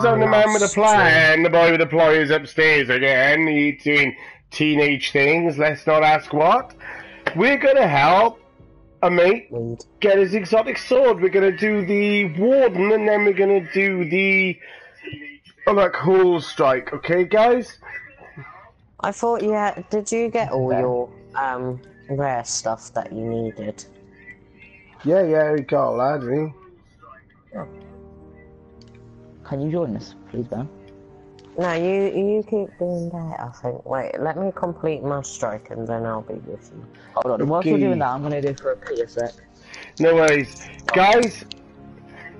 Because I'm the man with a plan, the boy with a the pliers upstairs again, he's doing teenage things, let's not ask what. We're gonna help a mate get his exotic sword. We're gonna do the warden and then we're gonna do the oh, like whole strike, okay guys? I thought yeah. Did you get all Okay. your um rare stuff that you needed? Yeah, yeah, we got a lot, lad, eh? Can you join us, please, Ben? No, you you keep doing that. I think. Wait, let me complete my strike and then I'll be with you. Hold on. Whilst we're Okay. doing that, I'm gonna do for a pee a sec. No worries. Guys,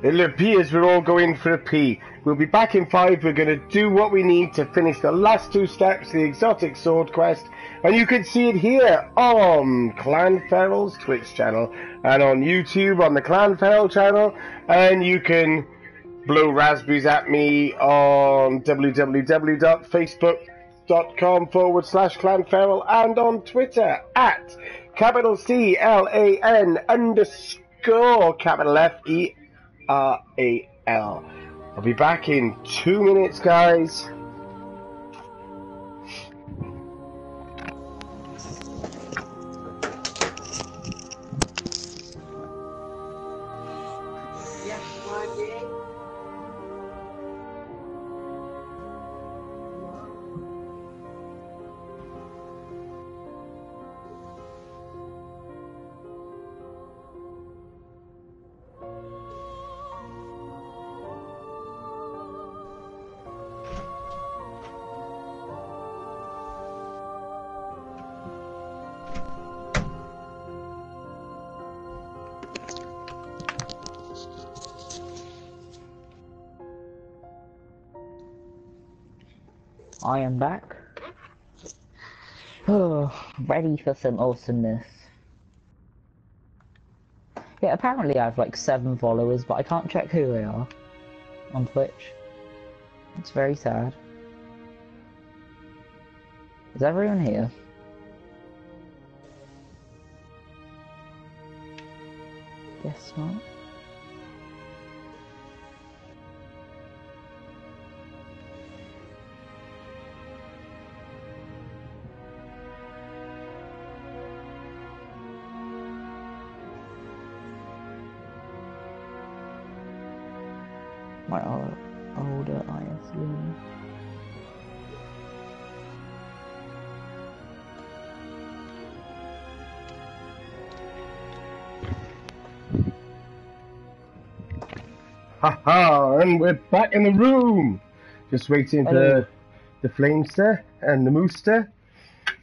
it appears we're all going for a pee. We'll be back in five. We're going to do what we need to finish the last two steps, the exotic sword quest. And you can see it here on Clan Feral's Twitch channel and on YouTube on the Clan Feral channel. And you can blow raspberries at me on www.facebook.com forward slash Clan Feral and on Twitter at capital C L A N underscore capital F E R A L. I'll be back in two minutes, guys. I am back. Oh, ready for some awesomeness. Yeah, apparently I have like seven followers, but I can't check who they are on Twitch. It's very sad. Is everyone here? Guess not. My older I assume. Ha ha! And we're back in the room. Just waiting for the Flamester and the Mooster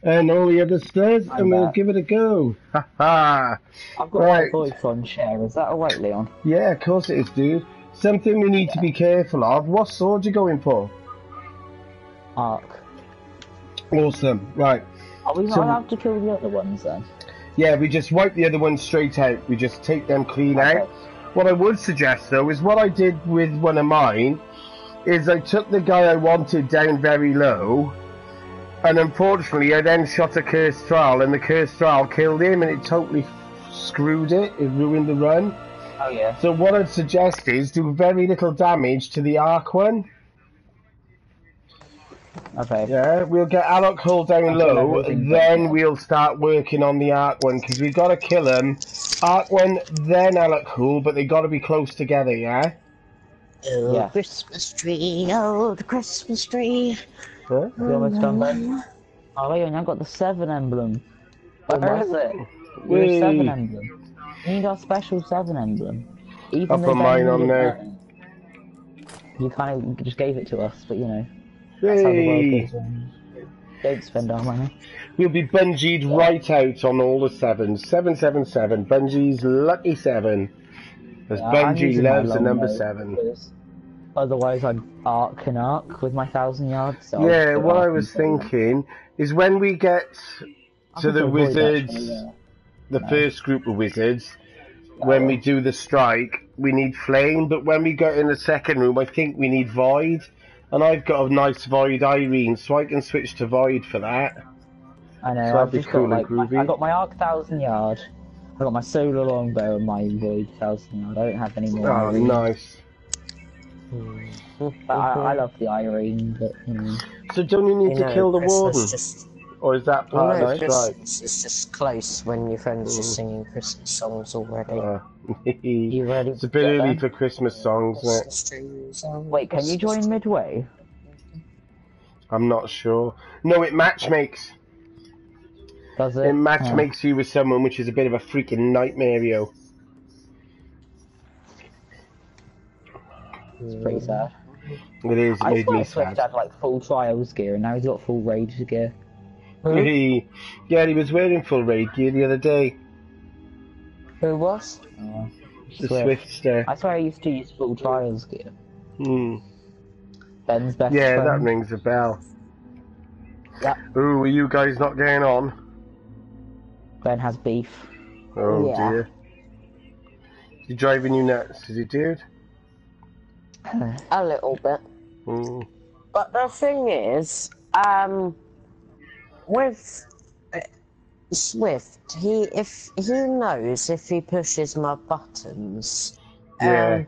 and all the other I'm and we'll give it a go. Ha ha! I've got Right. my voice on share. Is that alright, Leon? Yeah, of course it is, dude. Something we need to be careful of. What sword you going for? Ark. Awesome. Right. Are we not So- allowed to kill the other ones then? Yeah, we just wipe the other ones straight out. We just take them clean Okay. out. What I would suggest though is what I did with one of mine is I took the guy I wanted down very low and unfortunately I then shot a cursed trial and the cursed trial killed him and it totally screwed it. It ruined the run. Oh yeah. So what I'd suggest is do very little damage to the arc one. Okay. Yeah, we'll get Alak Hul down Until low, then goes we'll start working on the Arc one because we've got to kill him. Arc one, then Alak Hul, but they got to be close together. Yeah. Oh, Yeah. Christmas tree, oh, the Christmas tree. Huh? We almost done then. Mm-hmm. Oh Leon, I've got the seven emblem. Oh, Where is it? Your Whee. seven emblem. We need our special seven emblem. Even I'll put mine on there. You kind of just gave it to us, but you know, that's how the world Hey, goes. on. Don't spend our money. we'll be bungeed right out on all the sevens. Seven, seven, seven. Bungie's lucky seven. As Yeah, Bungie loves the number seven. Otherwise, I'd arc and arc with my thousand yards. So Yeah, what I was thinking is when we get to the wizards, actually, yeah. The No. first group of wizards, when we do the strike, we need flame, but when we go in the second room, I think we need void. And I've got a nice void Irene, so I can switch to void for that. I know. So that'd I've be just cool got and like my, I got my arc thousand yard. I got my solar longbow and my void thousand yard. I don't have any more. Oh, Irene. nice. But I, I love the Irene, but you know. So don't you need You to know, kill the Christmas warden? Just, Or is that well, part no, of it's, it? just, Right. it's, it's just close when your friends are singing Christmas songs already. Uh, you ready? it's a bit early get for Christmas songs, isn't it? Christmas Wait, can you join midway? I'm not sure. No, it matchmakes. Does it? It matchmakes you with someone, which is a bit of a freaking nightmare, yo. It's pretty sad. It is. It I made swear me Swift sad. had like full trials gear, and now he's got full rage gear. He, yeah, he was wearing full raid gear the other day. Who was? Oh, The Swift. Swiftster. I swear I used to use full trials gear. Hmm. Ben's best Yeah, that rings a bell. Yeah. Ooh, are you guys not getting on? Ben has beef. Oh Yeah. dear. Is he driving you nuts, is he, dude? A little bit. Hmm. But the thing is, um, with Swift, he if he knows if he pushes my buttons, Yeah. um,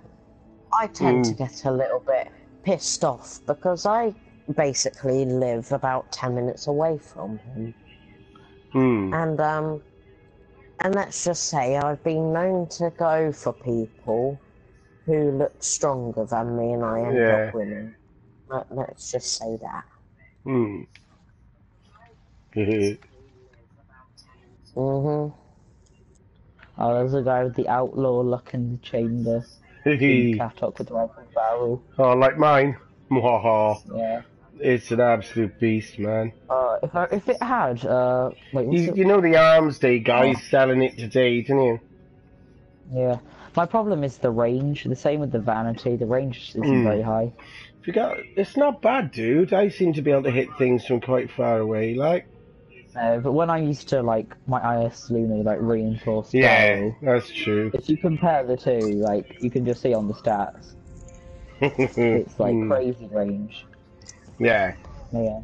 I tend to Mm. get a little bit pissed off because I basically live about ten minutes away from him, Hmm. and um, and let's just say I've been known to go for people who look stronger than me, and I end Yeah. up winning. Let, let's just say that. Hmm. Mhm. Oh, there's a guy with the outlaw luck in the chamber. Catok with the rifle barrel. oh, like mine. Yeah. It's an absolute beast, man. Uh, if I, if it had, uh, wait, You, it? you know the Arms Day guys Oh. selling it today, didn't you? Yeah. My problem is the range. The same with the vanity. The range isn't Mm. very high. If you got, it's not bad, dude. I seem to be able to hit things from quite far away, like. Uh, but when I used to like my IS Luna like reinforced Yeah, that's true. if you compare the two, like you can just see on the stats, it's like Hmm. crazy range. Yeah. Yeah.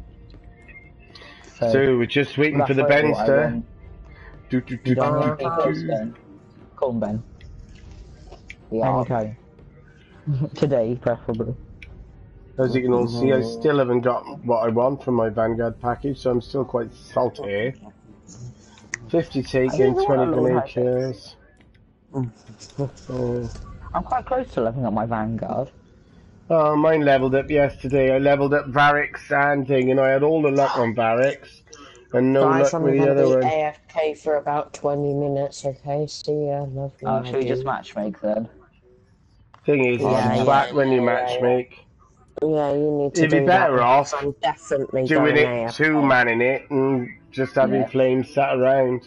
So, we're just waiting for the Benster. Do, do, do, do, do, do. Ben. Call him Ben. Yeah. Anytime. Today, preferably. As you can all see, I still haven't got what I want from my Vanguard package, so I'm still quite salty. 50 taken, know 20 what, grenade I think- kills. Oh. I'm quite close to leveling up my Vanguard. oh, mine leveled up yesterday. I leveled up Variks and thing, and I had all the luck on Variks, and no Guys, luck I'm with the gonna other be one. AFK for about 20 minutes, okay? See ya, love you. Oh, should we just you. matchmake then? Thing is, Yeah, it's yeah, flat when you yeah, yeah, matchmake. Yeah, you need to You'd be do better that, off I'm definitely Doing it two man in it and just having Yeah. flames sat around.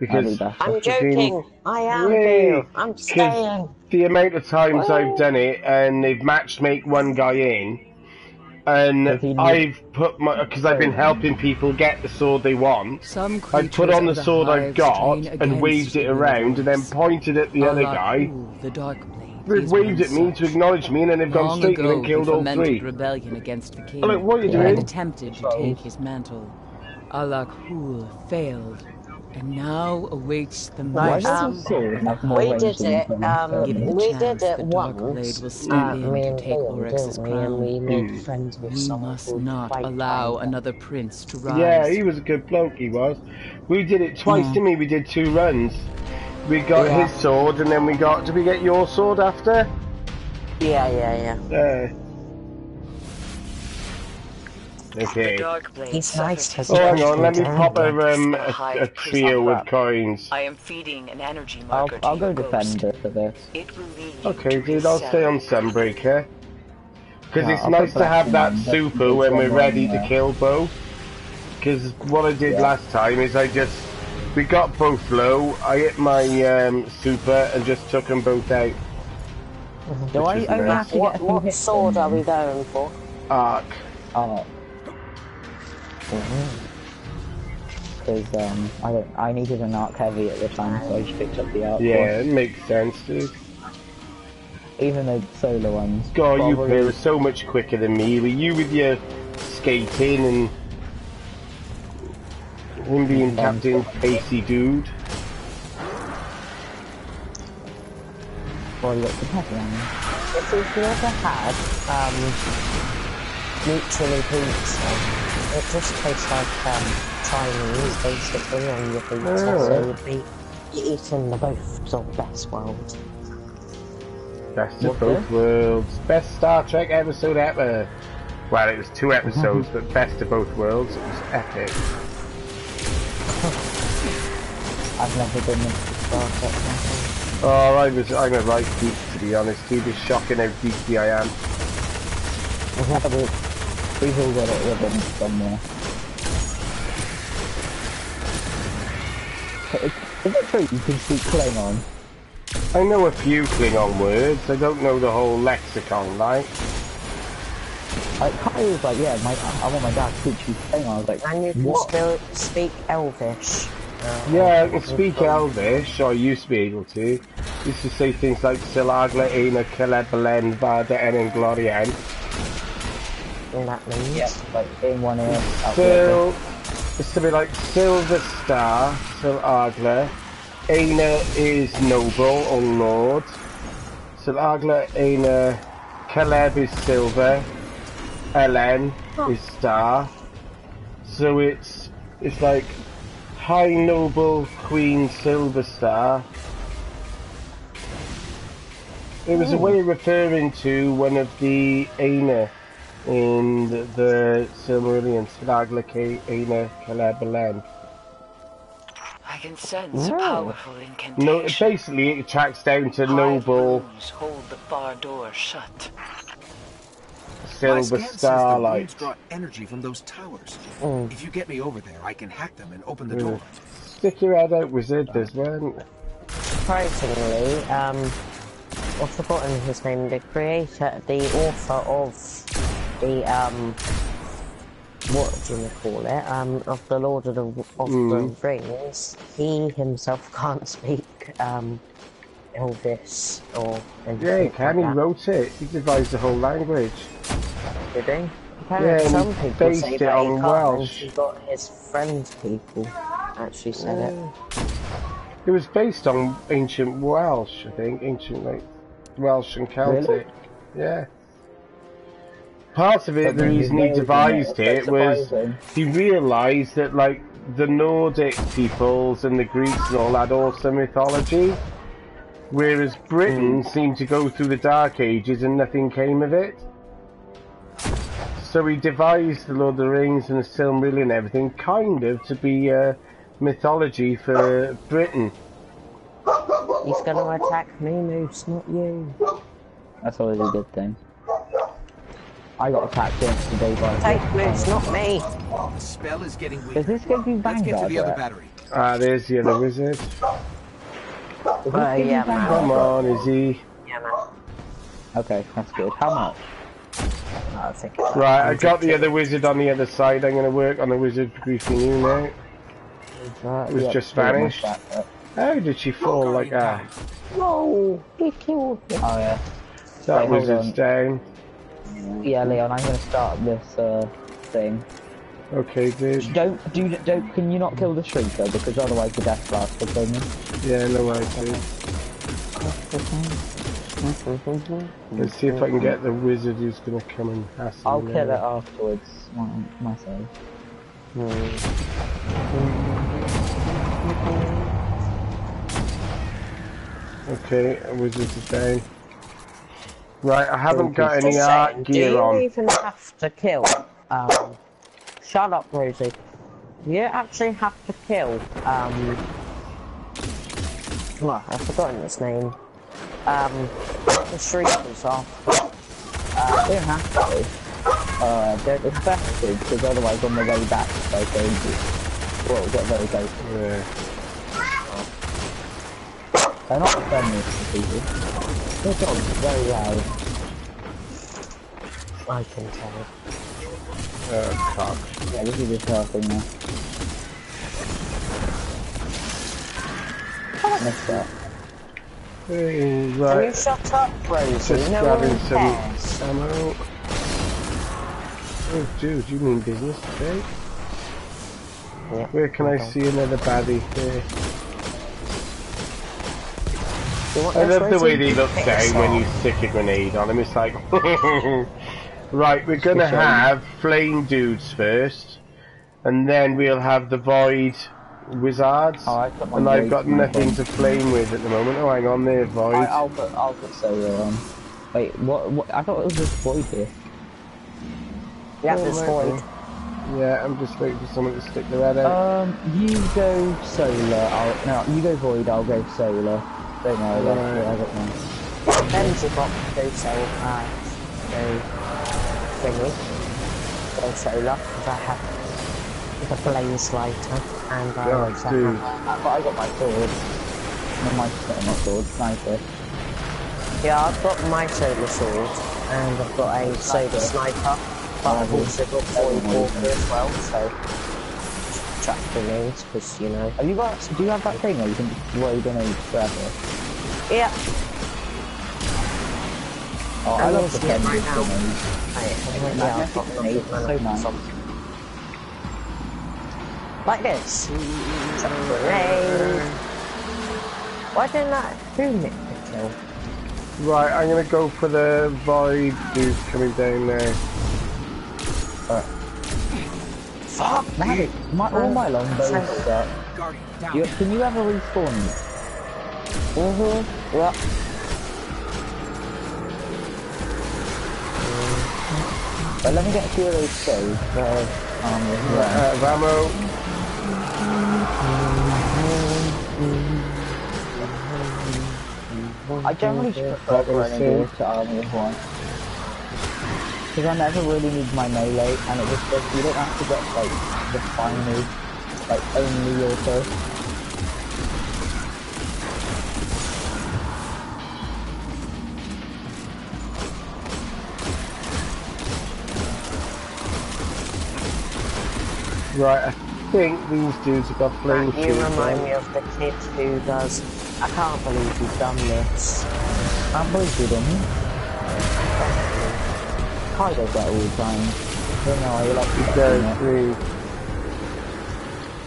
That'd be Because. I'm Between- joking. I am Yay, here. I'm staying. the amount of times Well- I've done it and they've matched make one guy in, and Does he need- I've put my because I've been helping people get the sword they want. Some I've put on the of sword I've got and waved it around and then pointed at the other Allah guy. Hu, the dark blade. They've waved at me to acknowledge me and then they've gone Long straight in ago, and killed he all fomented three. rebellion against the king. I'm like, what are you Yeah. doing? and attempted to take his mantle. Alak Hul failed, and now awaits the Why mercy. does Um, his sword have more we did it, um, Given the we chance, did it the dark once. blade will step Uh, in me to take Liam, Oryx's didn't we? And crown. we made Hmm. friends with We must not allow Tiger. another prince to rise. Yeah, he was a good bloke, he was. We did it twice, Mm. didn't we? We did two runs. We got Yeah. his sword and then we got. Did we get your sword after? Yeah, yeah, yeah. Uh, okay. He's nice. Has Oh, hang on, let me pop a, um, a, a trio with coins. I am feeding an energy I'll, I'll to go your ghost. defender for this. It Okay, dude, I'll stay on. Sunbreaker. Because Yeah, it's I'll nice to have that Black in, super when we're ready in to kill Bo. Because what I did Yeah. last time is I just. We got both low, I hit my um, super and just took them both out. Do I Which only nice. have to get What, few what sword are we going for? Arc. Oh. Because um, I don't, I needed an arc heavy at the time, so I just picked up the arc. Yeah, one. it makes sense, dude. Even the solo ones. God, you were so much quicker than me. Were you with your skating and him being Captain Pacey Dude? Well, you got the pepper on if you've never had um, mutually pizza, it just tastes like um, Chinese basically on your pizza, Oh. so you'd be eating the both of best worlds. Best of What both worlds. Best Star Trek episode ever. Well, it was two episodes, but best of both worlds. It was epic. I've never Star Trek myself. Oh, I was, I'm a right geek to be honest. It was shocking how geeky I am. We've all got it within somewhere. Is it true you can speak Klingon? I know a few Klingon words. I don't know the whole lexicon, like. Like, Kai was like, yeah, my, I want my dad to teach me Klingon. I was like, And you can what? still speak Elvish. Yeah, I can speak Elvish, or I used to be able to. Used to say things like Silagla, Aina, Celebelen, Vada, En, Glorian. And that means. Yeah, like in one ear, out the Sil, it's to be like Silver Star, Silagla. Aina is noble or lord. Silagla, Aina, Caleb is silver. Elen oh. is star. So it's it's like High Noble Queen Silver Star. It was a oh. way of referring to one of the Aina in the, the Silmarillion, Silagla K Aina Calebelen. I can sense a powerful incantation. No, basically it tracks down to Five Noble runes hold the far door shut. My Silver scan says the Starlight. draw energy from those towers. Mm. If you get me over there, I can hack them and open the Mm. door. Stick your head out, wizard. There's one. Surprisingly, um, I've forgotten his name, the creator, the author of the, um, what do you call it, um, of the Lord of the, of the Rings, he himself can't speak, um, Elvis or Yeah, he like can. He that, wrote it. He devised the whole language. Did he? Yeah, Apparently and some people based say it that he on can't, Welsh. he got his friends people actually said it. It was based on ancient Welsh, I think. Ancient, like, Welsh and Celtic. Really? Yeah. Part of it, But the reason he devised it? it was Surprising. he realised that, like, the Nordic peoples and the Greeks and all had awesome mythology, whereas Britain hmm. seemed to go through the Dark Ages and nothing came of it. So he devised the Lord of the Rings and the Silmarillion and everything, kind of to be uh, mythology for Britain. He's gonna attack me, Moose, not you. That's always a good thing. I got attacked yesterday by a Take Moose, not me. The spell is getting Does Is this give you Let's get to Vanguard? the other battery. Ah, there's the other wizard. Uh, yeah, man. Come on, Izzy. Yeah, man. Okay, that's good. How much? I think Right, I got the other wizard on the other side. I'm going to work on the wizard briefing you now. Uh, was just vanished. How did she fall like that? No, he killed me. Oh yeah. That Wait, hold wizard's down. Yeah, Leon, I'm gonna start this uh thing. Okay, dude. Don't do don't. Can you not kill the shrieker because otherwise the death blast will kill me. Yeah, no worries, dude. Let's see if I can get the wizard who's going to come and hassle I'll me kill it afterwards myself. Okay, a wizard's down. Right, I haven't got any saying, art do gear you on. even have to kill? Um, shut up, Rosie. You actually have to kill. Um, well, I've forgotten his name. Um, the shriekers after. Uh, you don't have to. Uh, don't- it's because otherwise on the way back they'll go well, it'll get very close. Yeah. They're not friendly to people. Their dog's very loud. I can tell. Oh, cock. Yeah, this is just her thing now. Missed that. Hey, Can you shut up, Rosie? Just no grabbing some cares. ammo. Oh, dude, you mean business today? Yeah, Where can I okay. see another baddie here? I love the way they look down when you stick a grenade on them. It's like, right, we're gonna have flame dudes first, and then we'll have the void wizards. Oh, I've got my and I've got sniper. nothing to flame with at the moment. Oh, hang on there, void. I, I'll put I'll put solar on. Wait, what? what I thought it was just void here. Yeah, Oh, it's right, void. Yeah, I'm just waiting for someone to stick their head out. Um, you go solar. I'll no, you go void. I'll go solar. Don't worry, that's Right. what I got now. Ben's got go solar. Go thingy. Go solar. 'cause I have the flame slider and uh, I also dude. have But I got my sword. No, my not my sword. Sniper. Yeah, I've got my solar sword and I've got a solar sniper, but I've also got void walker as well, so chuck grenades because you know. Have you got? Do you have that thing where you can just throw grenades forever? Yeah, Oh, I I'm love the using it pen right with now. grenades. I, yeah, Magnetic I've got grenades, them so nice. Like this. Why didn't that do Nick the kill? Right, I'm gonna go for the void dudes coming down there. Fuck Magic. My, all my longbows suck. Guardian. You, can you ever respawn? Mm-hmm. Yeah. But let me get a few of those stoves. Uh, um, yeah. Of ammo. I generally just prefer gonna grenadiers to army of one. Because I never really need my melee, and it just does, you don't have to get like the final, like only auto. Right, I think these dudes have got flame You remind me of the kid who does. I can't believe you've done this. Can't believe you didn't. I do that all the time. I don't know, I like to Go through.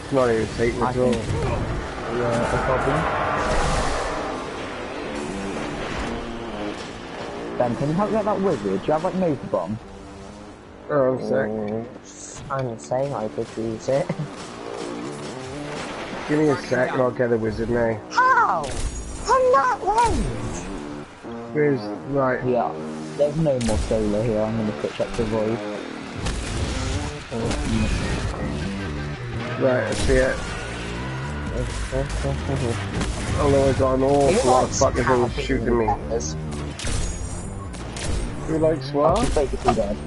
It's not irritating I at all. think yeah, a problem. Ben, can you help me get that wizard? Do you have like Nova Bomb? Oh, one sec. Mm, I'm gonna I could use it. Give me a sec and I'll get a wizard now. How? From that range? Where's. Right. Yeah. There's no more solar here, I'm gonna switch up to void. Right, I see it. Although I got an awful lot of fucking things shooting me. Who likes She's what? basically dead.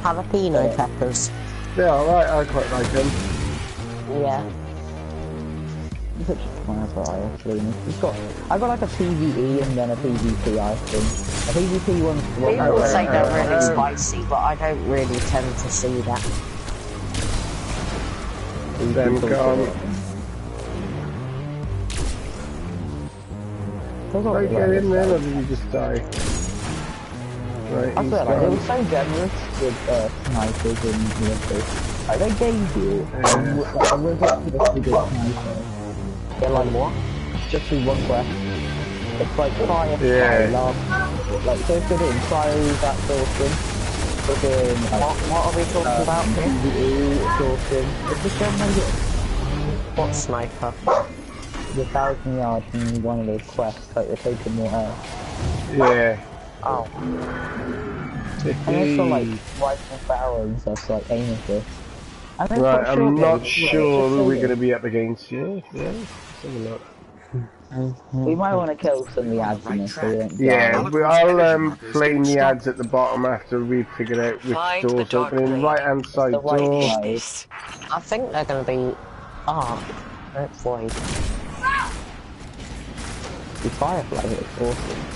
Jalapeno peppers. Yeah, alright, I quite like them. Yeah. He's such a sniper, actually. He's got, I got like a PvE and then a PvP item. A PvP one's the one People say they're really uh, spicy, but I don't really tend to see that. Them gone. Did I get in there or did you just die? Right, I he's swear, like, they were so generous with uh, snipers and USBs. Like, they gave you a, Yeah. like, a ridiculously good sniper. They're like what? Just through one quest. It's like fire, Yeah. fire, love. Like, so if you're doing fire, that's awesome. If you're doing, like, What, what are we talking uh, about here? PvE, it's. It's just generally good. What sniper? The thousand yards from one of those quests, like, they're taking more air. Yeah. Oh, And also, like, rifle barrel that's like, aim assist. And then Right, quite I'm not sure who we're going to be up against. Yeah, yeah. Let's have a look. We might want to kill some of the ads in this so we Yeah, we- I'll um, flame the ads at the bottom after we've figured out which Find door's dark opening. Right hand side The white door. Right. I think they're gonna be arc, that's void. The firefly it's awesome.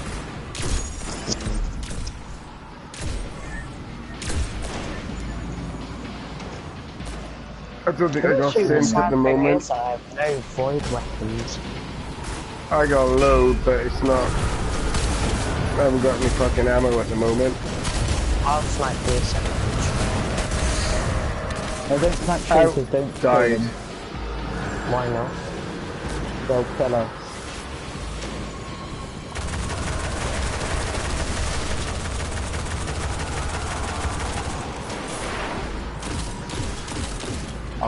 I don't think I got Shoot, sent at the moment. I have no void weapons. I got load, but it's not. I haven't got any fucking ammo at the moment. I'll snipe the second. No, don't snipe chasers, oh, don't kill Died. them. Why not? They'll kill us.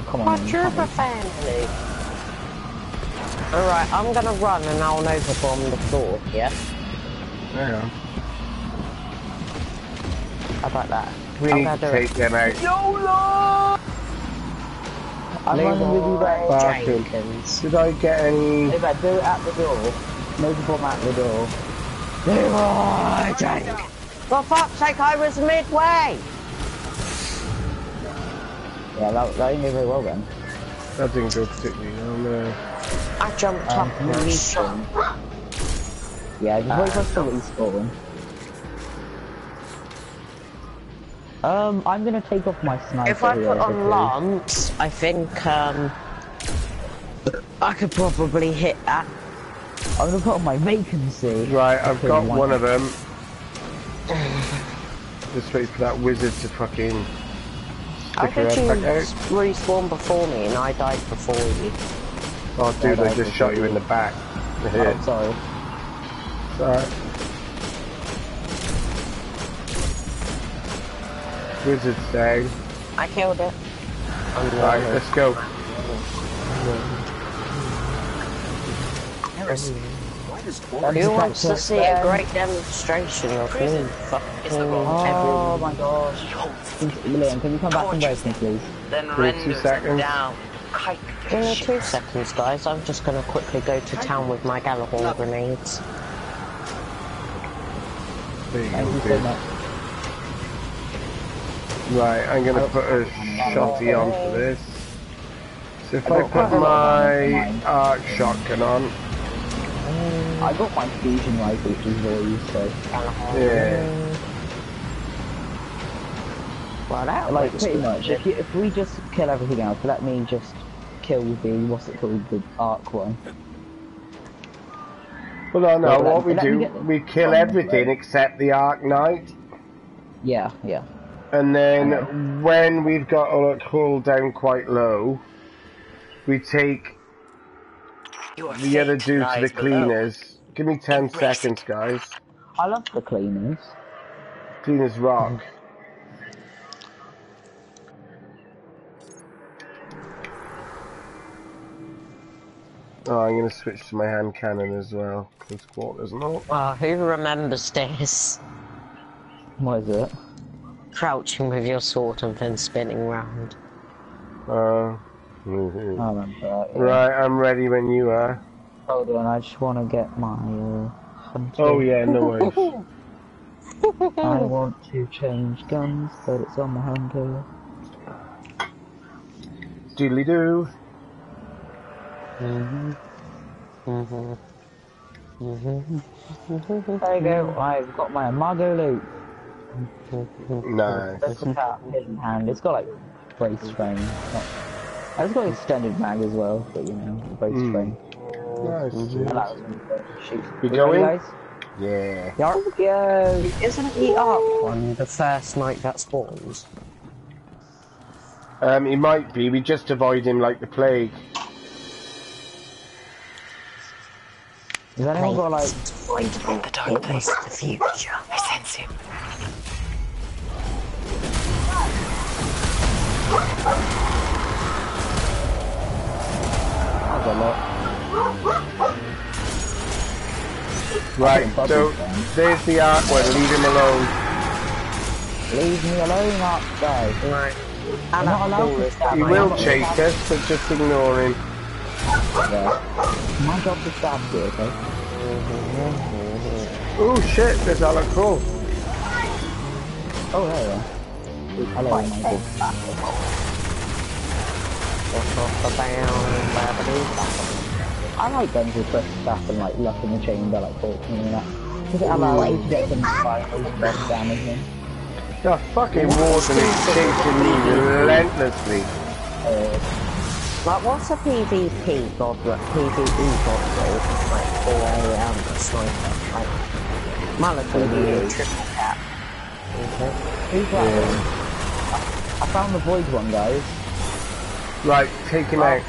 Oh, come on. My trooper family. Alright, I'm gonna run and I'll overbomb the floor, yeah? Hang on. How about that? We I'm need gonna to do it. take them out. I'm running with you guys. Barking. Jenkins. Did I get any... If I do it at the door, make a bomb at the door. Leroy Jenkins. For fuck's sake, I was midway! Yeah, that, that ain't very well then. That didn't go particularly well, no. I jumped Um, up and I leave shot. Yeah, just wait for us to respawn. Um, I'm gonna take off my sniper If I put on because- Lance, I think, um... I could probably hit that. I'm gonna put on my vacancy. Right, I've got one of them. Just wait for that wizard to fucking How stick her did head you back out. respawn before me and I died before you? Oh, dude, I just shot you in the back. Oh, sorry. Alright. Wizard's down. I killed it. Right, let's go. Why does Who wants to see a great demonstration of me fucking Oh everyone? my gosh. He holds Liam, can you come back and break me, please? then Give two them seconds. down. Kite Give two seconds, guys. I'm just gonna quickly go to town with my Gjallarhorn grenades. Thank you so much. Right, I'm gonna oh. put a shotty on for this. So if I put quite a lot of my arc shotgun on, I got my fusion rifle, which is very useful. yeah. Well, that Like, pretty good. much, if, you, if we just kill everything else, let me just kill the, what's it called, the arc one. Well, no, no, Well, let- what we let do, the- we kill everything right. except the Arc Knight, Yeah, yeah. and then when we've got all our cool down quite low, we take Your the other fate dude to the cleaners. below. Cleaners. Give me 10 Embrace seconds, guys. I love the cleaners. Cleaners rock. Oh, I'm gonna switch to my hand cannon as well. Close quarters, no. Oh, who remembers this? What is it? Crouching with your sword and then spinning round. Uh, mhm. I remember that. yeah. Right, I'm ready when you are. Hold on, I just want to get my uh, hunter. Oh yeah, no worries. I want to change guns, but it's on the hunter. Doodly doo. Mm-hmm. Mm-hmm. Mm-hmm. There you go, I've got my Amago loot. Nice. That's the cat hidden hand. It's got like brace frame. It's got extended mag as well, but you know, brace Mm. frame. Nice. And dude. that was shoot. You going? guys? Yeah. Yeah, go. Isn't he up one the first night that spawns? Um, he might be. We just avoid him like the plague. Has anyone got like? Find From the dark it place. was the future. I sense him. I've got a lot. Right, so bubbles, man. there's the arc one. Leave him alone. Leave me alone, Ark guy. Right. I'm not that allowed to stab He will I'm chase us, but just ignore him. Yeah. My job to stab you, okay? Oh shit, there's Alak Hul. Oh, there you are. Hello, Michael. I like guns with quick stuff and like luck in the chamber, like fortune and that. Because it allows you to get some finals boss damage in. The fucking warden is chasing me relentlessly. Uh, Like, what's a PvP god, like, PvE god rate? Like, for a, um, sniper. Like, Malachi, a triple cap. Okay. who's that? I found the void one, guys. Take him out.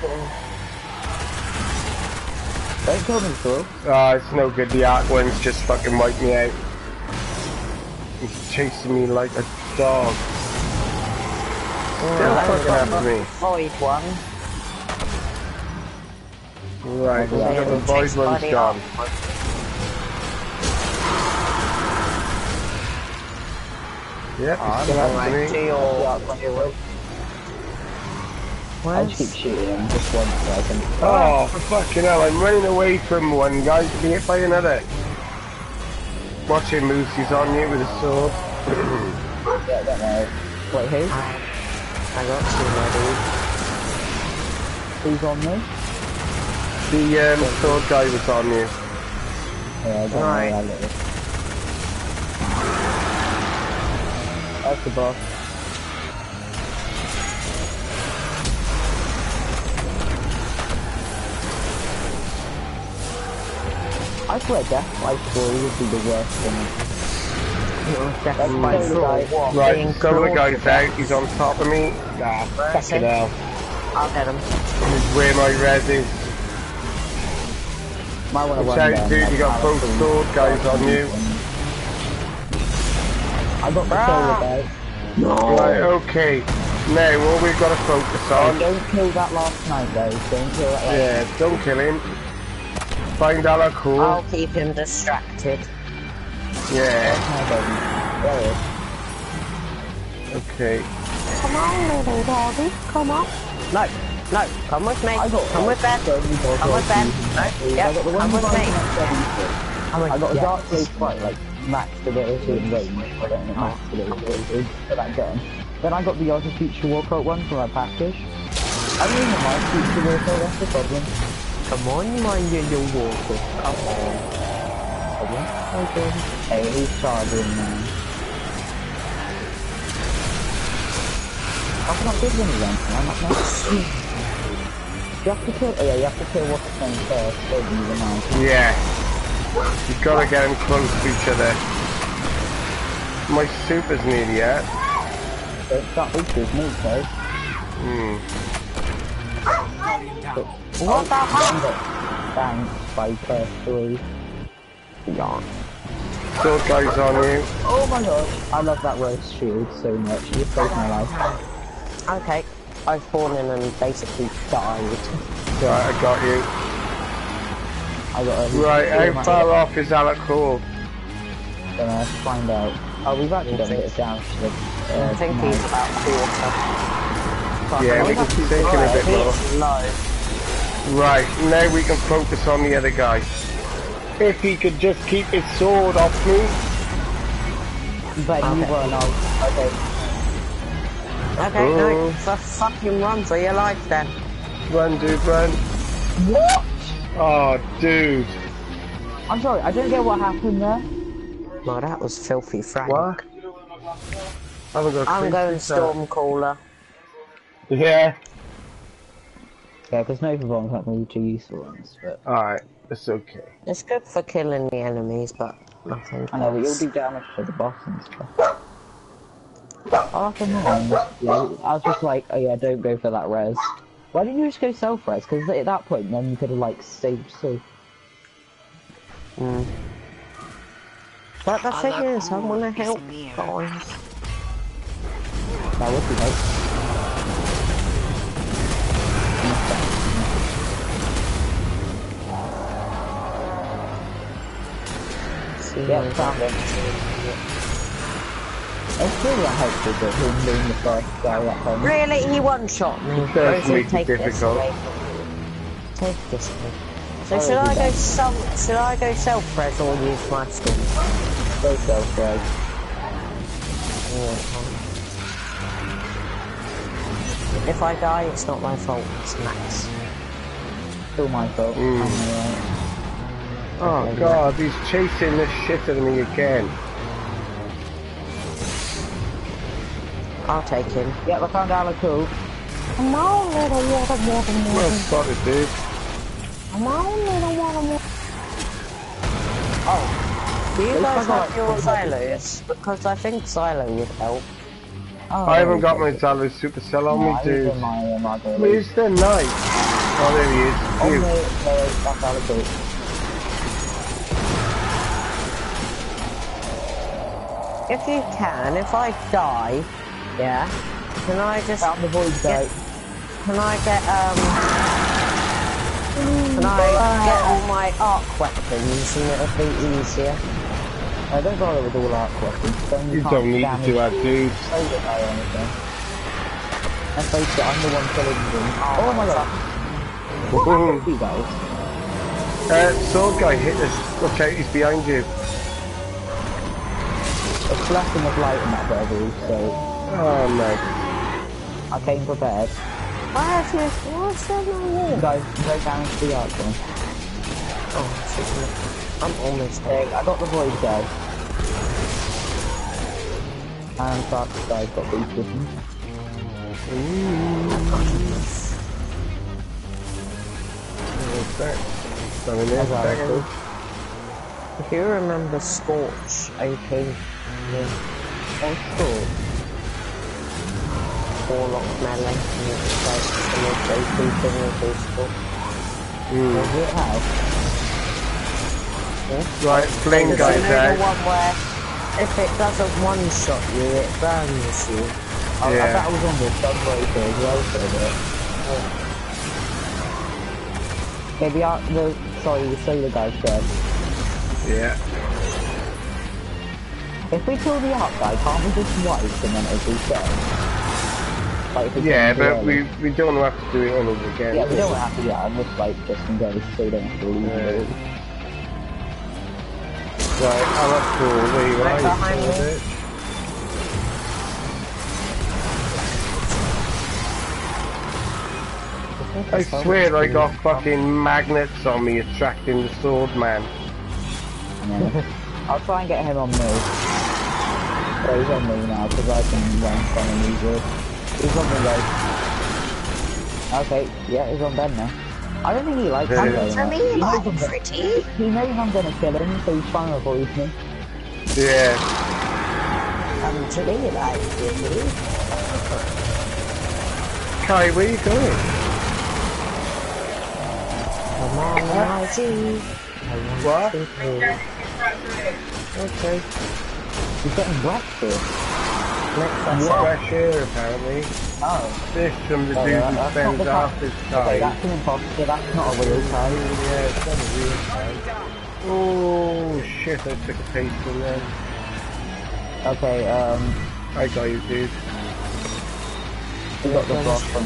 Kill me, Phil. Ah, it's no good. The one's just fucking wiped me out. He's chasing me like a dog. Still fucking after me. Void one. Right, Yeah, look at the void one's gone. Yep, he's still after Right, me. Your... I just keep shooting him just once so I can... Oh, for fucking hell, I'm running away from one guy to be hit by another. Watch him, Moose, he's on you with a sword. Yeah, don't know. Wait, who? I got two ready. Who's on me? the um, sword guy was on you. Yeah, I don't Right. know that little. That's the boss. I swear Death by Story would be the worst thing. Death That's by the Sword. guy. Right, Being some of the guys out, he's on top of me. Ah, fucking it? hell. I'll get him. This is where my res is. Might want to Watch out, dude, you got both Alison. sword guys on you. I got the Ah. solar guy. Right, okay. Now, all we've got to focus on... Don't kill that last night, though. Don't kill that last Yeah, don't kill him. Find Alak Hul. I'll keep him distracted. Yeah, night, baby. There it is. okay. Come on, little doggy. Come on. No, no. Come with me. Come with Ben. so many balls Come with of Ben. No, I got Come with with me. I got a yeah. dark blue fight, like max ability and range. I don't know max Oh. ability for that gun. Then I got the other Future War Cult one for my package. I don't even like Future War Cult, that's the problem. Come on, my yellow walker. Come on. Okay. Hey, he's charging now. I cannot give them again, I'm not nice. You have to kill, oh yeah, you have to kill what's the first, don't you, the mouse. Yeah. you got to get them close to each other. My super's nearly out. Don't start with this, me, so. Hmm. What the Then heck? got banged by per three. Yawn. Sword guy's on you. Oh my god, I love that roast shield so much, it just saved my life. Okay. I've fallen in and basically died. Right, I got you. I got a Right, how far off is Alak Hul? Gonna find out. Oh, we've actually done a bit of damage to the... I Uh, think he's about quarter. Yeah, we can sink in a bit more. He's low. Right, now we can focus on the other guy. If he could just keep his sword off me. But you Okay. were no. Okay. Okay, Oh. no. F fucking run for your life then. Run, dude, run. What? Oh, dude. I'm sorry, I don't get what happened there. No, that was filthy Frank. What? I haven't got a I'm clue going who's that. Stormcaller. Yeah. Yeah, because Nova Bomb's not really too useful ones, but... Alright, it's okay. It's good for killing the enemies, but nothing I know, but you'll else. do damage for the boss and stuff. Oh, come on. Yeah, I was just like, oh yeah, don't go for that res. Why didn't you just go self-res? Because at that point, then you could have, like, saved so... Mm. But the thing Allah is, I want to help near. guys. That would be nice. Yeah, my found God. it. It's really unhelpful that him being the first guy at home. Really, he one-shot me. It does Rosie, make it this difficult. away. Take this away. So should I go does. some? Should I go self-res or use my skin? Go self-res. If I die, it's not my fault. It's Max. Still my fault. Mm. I'm alright. Oh, oh god, he's chasing the shit out of me again. I'll take him. Yep, I found Alaku. Come on, little water, water, Well spotted, dude. Come on, little water, water. Oh, do you guys have your silos? Because I think silo would help. Oh, I haven't got my Zhalo Supercell on me, I dude. used my, my Where's the knife? Oh, there he is. Oh Phew. no, no, If you can, if I die, yeah, Can I just Found the void gate. can I get um can I get all my arc weapons and it'll be easier? I don't bother with all our questions. Then You can't don't need to damage do that, dude. solar guy or anything. And face it, I'm the one killing them. Oh, my god. What happened to you guys? uh, sword guy hit us. Watch out, he's behind you. A flashing of light in that bubble, so Oh no. I came prepared. Why is this what's that on wall? Guys, no damage to the archer. Oh shit, I'm almost there. There, I got the void guy. And fast guy got beast with him. What's that? Something there, That's all right, second. If you remember Scorch AP Oh, cool. Warlock melee and it was like the most AP thing with useful. Does it have? Right, You guy's out. one where if it doesn't one shot you, it burns you. I Yeah. I was on the subwoofer as well for a bit. Okay, the arc, the, sorry, the solar guy's dead. Yeah. If we kill the arc guy, can't we just wipe and then it'll be dead? Like, Yeah, but too we, early. we don't have to do it all over again. Yeah, we don't have to, yeah, I'm just like, just in case, so we don't have to leave Yeah. it. Right, oh that's cool. There you Right are. behind you me. saw it. I swear I got fucking magnets on me attracting the sword man. Yeah. I'll try and get him on me. So he's on me now, because I can run from him easily. He's on me though. Okay, yeah, he's on Ben now. I don't think he likes Come me to very much. me, He knows I'm gonna- pretty. He knows I'm gonna kill him, so he's trying to avoid me. Yeah. Come to me like you. Kai, where are you going? Come on, my G. What? Okay. He's getting breakfast. Next It's up. fresh air, apparently. Oh. This from the Oh, dude yeah, who spends the half kind- his Okay, time. that's an imposter, that's not a real time. Yeah, it's not a real time. Oh shit, I took a piece from them. Okay, um, I got you, dude. we got the boss from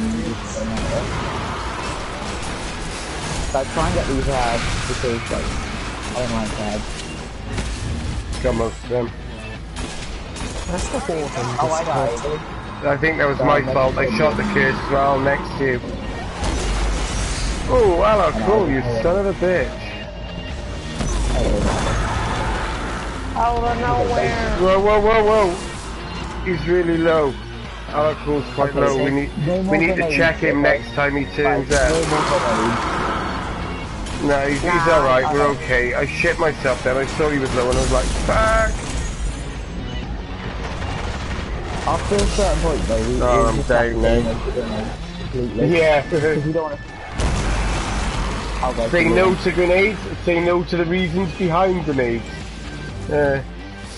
So try and get these ads, because, like, I don't like ads. Got most of them. That's the warden. Oh, I died. I think that was my fault. I shot the kid as well next to you. Oh, Alak Hul, you son of a bitch. Out of nowhere. Whoa, whoa, whoa, whoa. He's really low. Alak Hul's quite Okay, low. so We need, no we need to check him next time he turns no out. No, he's, he's alright, we're okay. okay. I shit myself then. I saw he was low and I was like, fuck. After a certain point though, we, Oh, we I'm just have to down game now. over the grenades completely. Yeah. Because we don't want to... I'll Say no to grenades, say no to the reasons behind grenades. Uh,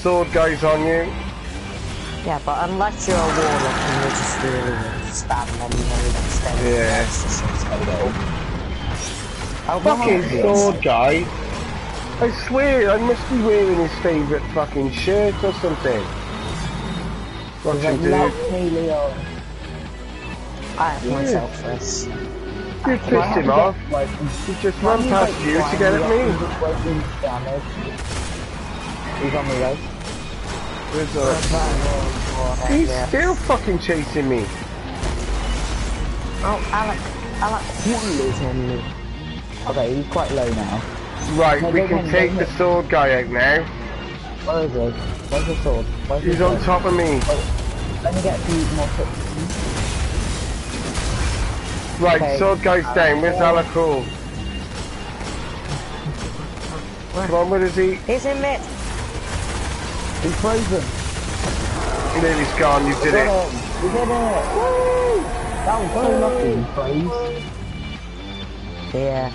sword guys on you. Yeah, but unless you're a warlock and you're just really stab them and extend Yeah. it's just extend How Fucking sword guy. I swear, I must be wearing his favourite fucking shirt or something. Watch He's him, like, dude. love me, Leo. I have myself first. You pissed him off. Like, He just run past you to get at me. He's on me, guys. Where's the- He's Yeah. still fucking chasing me. Oh, Alec, Alec, one is on me. Okay, he's quite low now. Right, No, we can take the sword guy out now. Where is he? Where's the sword? Where's He's the on sword? top of me. Let me get a few more pictures. Right, Okay. sword guy's down. Where's uh, Alak Hul? Come on, where is he? He's in mid. He's frozen. There he's gone, you did Got it. him. We did it. Woo! That was so lucky. He. Yeah.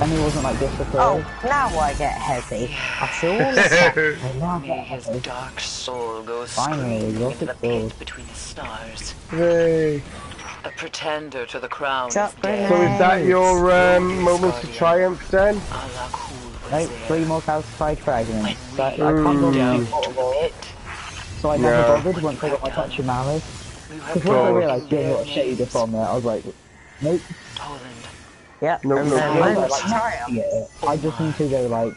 And he wasn't like disappeared. Oh, now I get heavy. I feel sad. And now May I his get dark soul go Finally, screaming look into the at pit between the stars. Hooray. A pretender to the crown is. So is that your um, moments of triumph then? Alak Hul was Nope, there. three more calcified fragments. When So I we can't went go down to into So I never Yeah. bothered once I got my touch of malice. Because have once I realised getting a lot of shader from it, I was like, nope. Toland. Yep, No, and no, then no. moments Like, triumph. yeah, I just need to go like,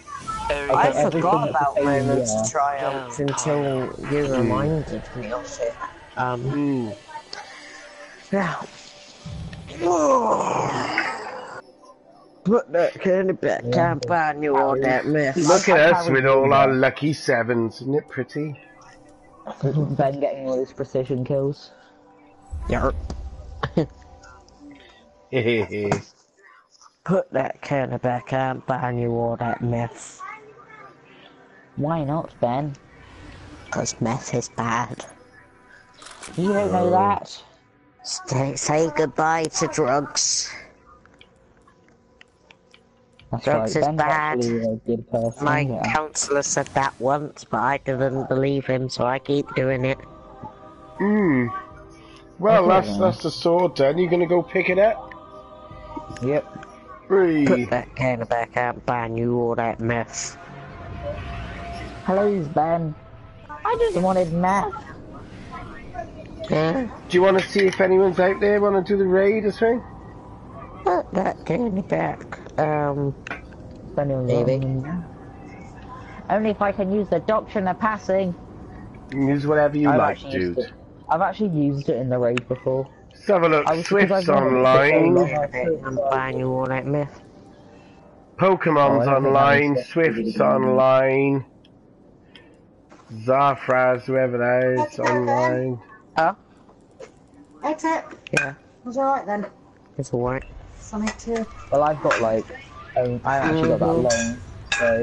Area I forgot about the same, moments yeah. of triumph until you reminded me of it. Um, Mm. yeah. Put that kind of back, can't find you all that mess. Look at us with all our lucky sevens, isn't it pretty? Ben getting all those precision kills. Yarp. Hehehe. Put that kind of back, can't you all that mess. Why not, Ben? Cause meth is bad. You don't Oh. know that. Stay, say goodbye to drugs. That's Drugs right, is Ben's bad. a good person. My yeah. counsellor said that once, but I didn't believe him, so I keep doing it. Hmm. Well, Okay, that's then. that's the sword done. You gonna go pick it up? Yep. Three. Put that can back out, ban you all that mess. Hello, Ben. I just wanted math. Yeah? Do you want to see if anyone's out there? Want to do the raid or something? Put that can back. Um, Maybe. Only if I can use the doctrine of passing. Use whatever you I've like, dude. it. I've actually used it in the raid before. Let's have a look. I was- Swift's I've got it online. and ban you all that mess. Pokemon's Oh, I don't think online. Swift's online. Zafraz, whoever that is, online. Huh? That's it. Yeah, It's alright then. it's alright. Something to. Well, I've got like, um, I actually got that long, so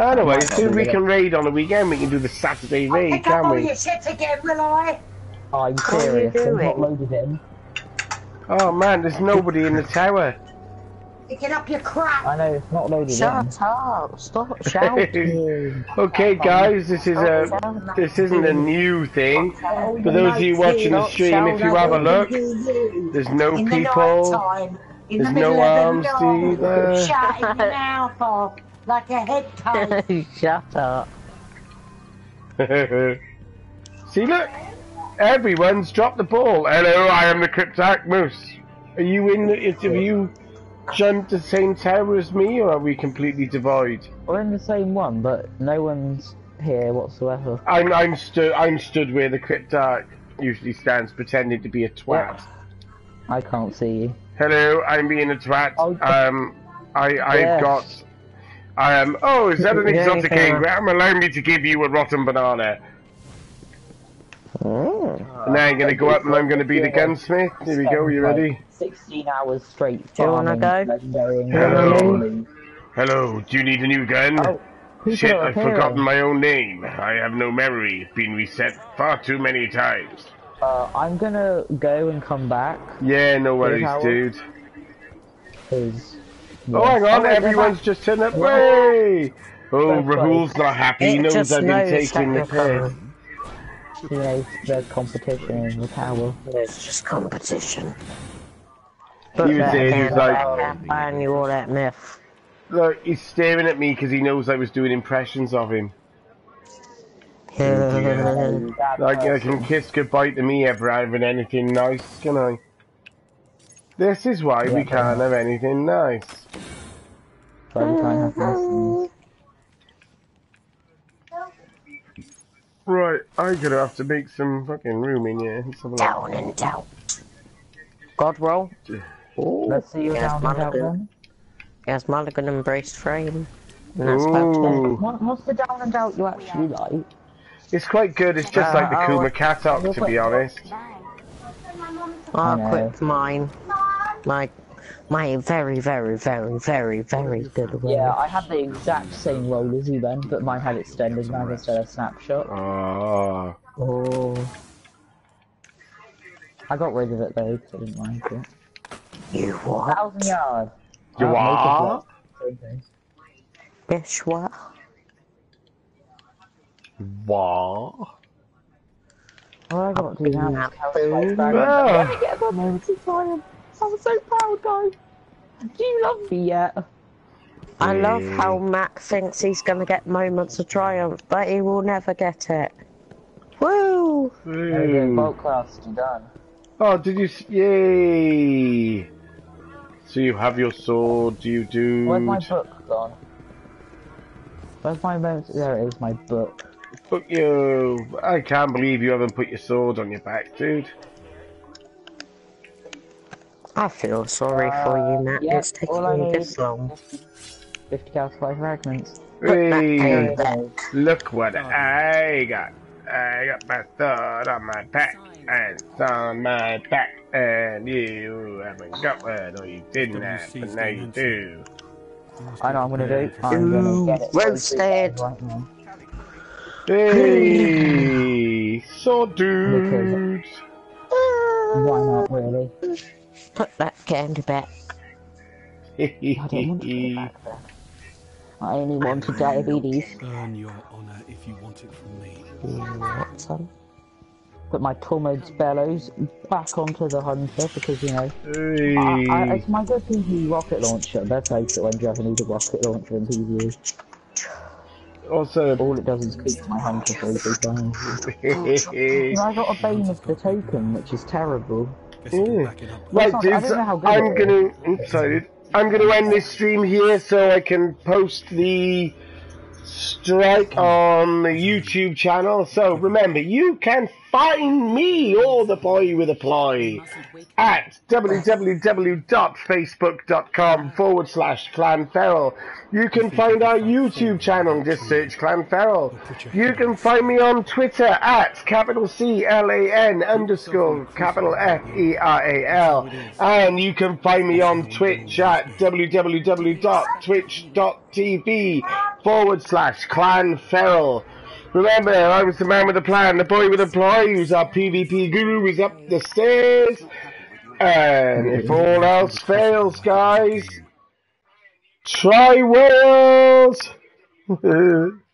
Anyway, as soon as we can raid on a weekend, we can do the Saturday raid, Pick up can all we? your shit again, will I? I'm What are you serious. I've not loaded in. Oh man, there's nobody in the tower. Picking up your crap. I know it's not loaded in. Shut up! Stop shouting! Okay, guys, this is a this isn't a new thing. For those of you watching the stream, if you have a look, there's no the people. in There's the no middle arms of the night, either. shutting your mouth off like a head case. Shut up! See, look, everyone's dropped the ball. Hello, I am the Cryptarch Moose. Are you in? The, have you jumped the same tower as me, or are we completely divided? We're in the same one, but no one's here whatsoever. I'm I'm stood I'm stood where the Cryptarch usually stands, pretending to be a twat. I can't see you. Hello, I'm being a twat. Oh, Um, I I've yes. got. Um. Oh, is that an Yeah, exotic yeah. engram? Allow me to give you a rotten banana. And now I'm gonna go up and I'm gonna be the gunsmith. Here we go. You ready? 16 hours straight. Do you wanna go? Hello. Hello. Do you need a new gun? Oh, Shit, I've appearing. forgotten my own name. I have no memory. It's been reset far too many times. Uh, I'm gonna go and come back, Yeah, no worries, dude. because... Oh, hang on. wait, they're Everyone's just turned up. Way. Oh, Rahool's not happy. He It knows I've been taking the that you're piss. Coming. You know, there's competition in the tower. There's just competition. He was there. He was like, can't ban you all that mess. look, he's staring at me because he knows I was doing impressions of him. That Like, I can kiss goodbye to me ever having anything nice, can I? This is why we can't have anything nice. so you can't have lessons. Right, I'm gonna have to make some fucking room in here. Let's have a look. Down and down. God roll. Ooh, Let's see you yes, down and out Mulligan. Yes, Mulligan embraced frame. And that's about to Ooh. What, what's the down and out you actually like? It's quite good, it's just like the Uh, Kuma I'll- Katok, to be honest. I'll know. equip mine. My, my very, very, very, very, very good one. Yeah, I had the exact same roll as you then, but mine had extended mag instead of snapshot. Oh. Oh, I got rid of it though, because I didn't like it. you what? Thousand yard. You Uh, are? make a Bishwa. What? All I got to do now is tell Spice Boom. Dragon. Ah. Get a moment to triumph. I'm so proud, guys. Do you love me yet? I love how Matt thinks he's gonna get moments of triumph, but he will never get it. Woo! There we go, Ooh. bulk class, you done. Oh, did you? s- Yay! So you have your sword, Do you do. Where's my book gone? Where's my moment? There it is, my book. Fuck you! I can't believe you haven't put your sword on your back, dude. I feel sorry for you, uh, Matt. yeah, it's taking all you this long. 50 calcified fragments. Put that Hey, look what I got. I got my sword on my back, and it's on my back, and you haven't got one, or you didn't have, but now you do. I know I'm gonna do. I'm gonna get it. Roasted. Right now. Hey, sword dudes. Why not, really? Put that candy back. I don't want to back there. I only wanted diabetes. Earn your honor if you want it from me. What, son? Put my Tormod's bellows back onto the hunter because, you know, Hey. I, I, it's my good PvE rocket launcher. Let's face it, when you ever need a rocket launcher in PvE, Also, all it does is keep my hunter freely down. And I got a Bane of the Token, which is terrible. Guess you Ooh. can back it up. right, not- I dudes, don't know how good I'm gonna. I'm sorry, dude. I'm gonna end this stream here so I can post the strike hmm. on the YouTube channel. So remember, you can find me or the boy with a ploy at www.facebook.com forward slash clan. You can find our YouTube channel, just search clan feral. You can find me on Twitter at capital C L A N underscore capital F E R A L. And you can find me on Twitch at www.twitch.tv forward slash clan. Remember, I was the man with the plan, the boy with the ploy, who's our PvP guru, who's up the stairs. And if all else fails, guys, try Wales!